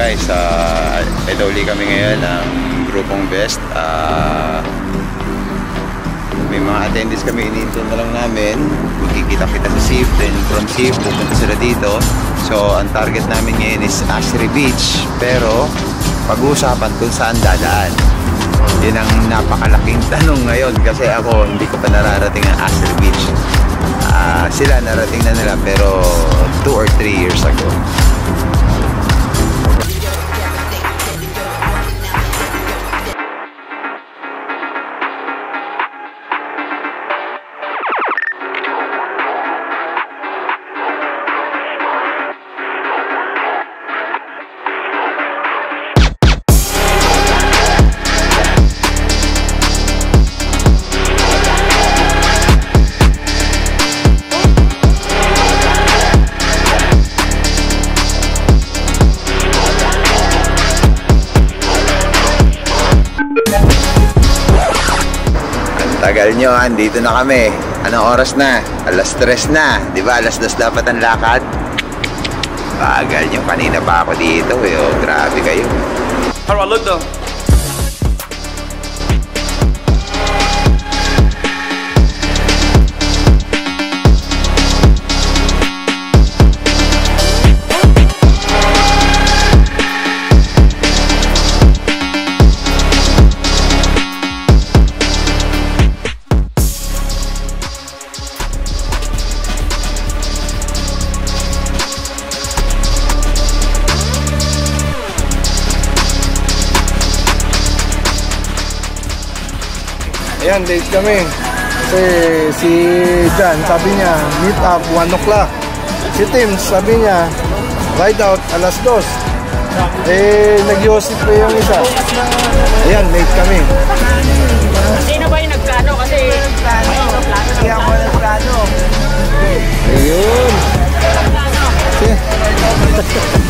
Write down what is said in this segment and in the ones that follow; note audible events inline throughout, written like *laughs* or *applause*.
Guys, uh, ito uli kami ngayon ng grupong Best. Uh, may mga attendees kami inintay na lang namin. Magkikita-kita sa SIF, then from SIF, pupunta sila dito. So, ang target namin ngayon is Ashray Beach. Pero, pag-uusapan kung saan dadaan. Yun ang napakalaking *laughs* tanong ngayon kasi ako hindi ko pa nararating ang Ashray Beach. Uh, sila narating na nila pero 2 or 3 years ago. Tagal nyo, andito na kami. Anong oras na? Alas 3 na. Di ba? Alas 2 dapat ang lakad. Bagal nyo. Kanina pa ako dito. Eh. Oh, grabe kayo. How do I look though? Ayan, late kami. Kasi si Jan, sabi niya, meet up 1 o'clock. Si Tim, sabi niya, ride out alas 2. Eh, nag-yosip pa yung isa. Ayan, late kami. Sino ba yung nagplano? Kasi Hindi ako nagplano. Ayun. Saan *laughs*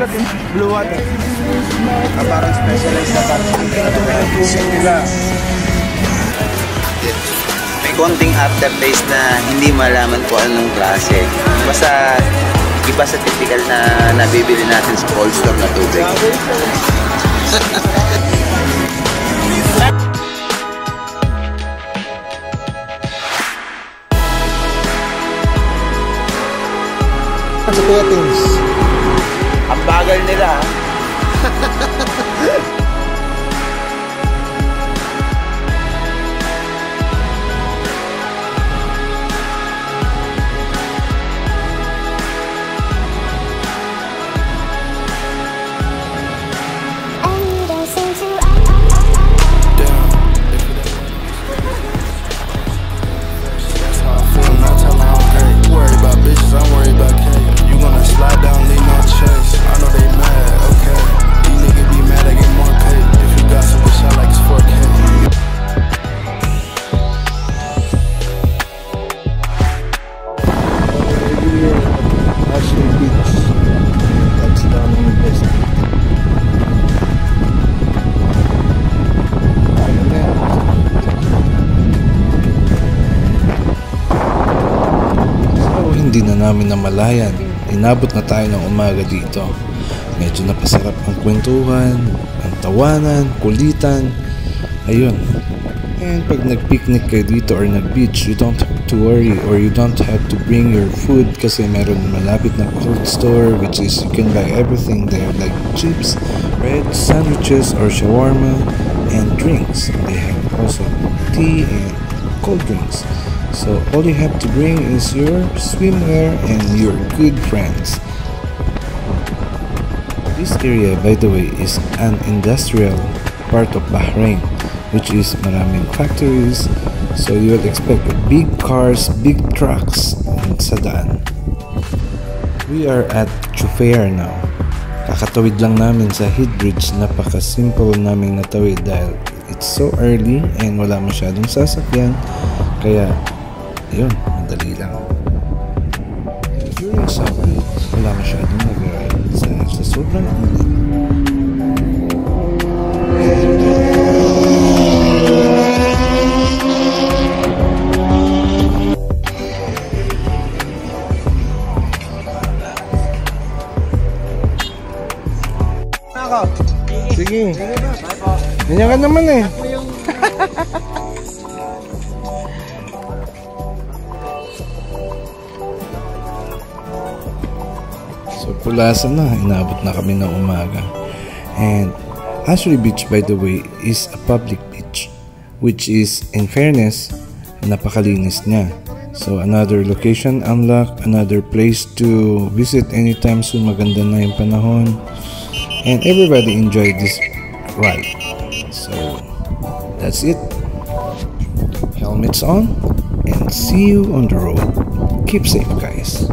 nakasulat eh. Blue water. Ah, parang specialized na parang may tubig nila. May konting aftertaste na hindi malaman kung anong klase. Basta iba sa typical na nabibili natin sa cold store na tubig. Sa Kuya na namin namalayan. Inabot na tayo ng umaga dito. Medyo napasarap ang kwentuhan, ang tawanan, kulitan. Ayun, And pag nag-picnic kayo dito or nag-beach, you don't have to worry or you don't have to bring your food kasi meron malapit na cold store which is you can buy everything there like chips, bread, sandwiches or shawarma and drinks. They have also tea and cold drinks. So all you have to bring is your swimwear and your good friends. This area, by the way, is an industrial part of Bahrain, which is maraming factories. So you would expect big cars, big trucks and daan. We are at Chufair now. Kakatawid lang namin sa Heat Bridge. Napaka-simple naming natawid dahil it's so early and wala masyadong sasakyan. Kaya, yun, madali lang. During summer, wala masyadong nag-ride sa, sa sobrang init. Sige. Ganyan ka naman eh. *laughs* So pulasan na, inabot na kami ng umaga. And Ashray Beach by the way is a public beach which is in fairness napakalinis niya. So another location unlocked, another place to visit anytime soon maganda na yung panahon. And everybody enjoyed this ride. So that's it. Helmets on and see you on the road. Keep safe guys.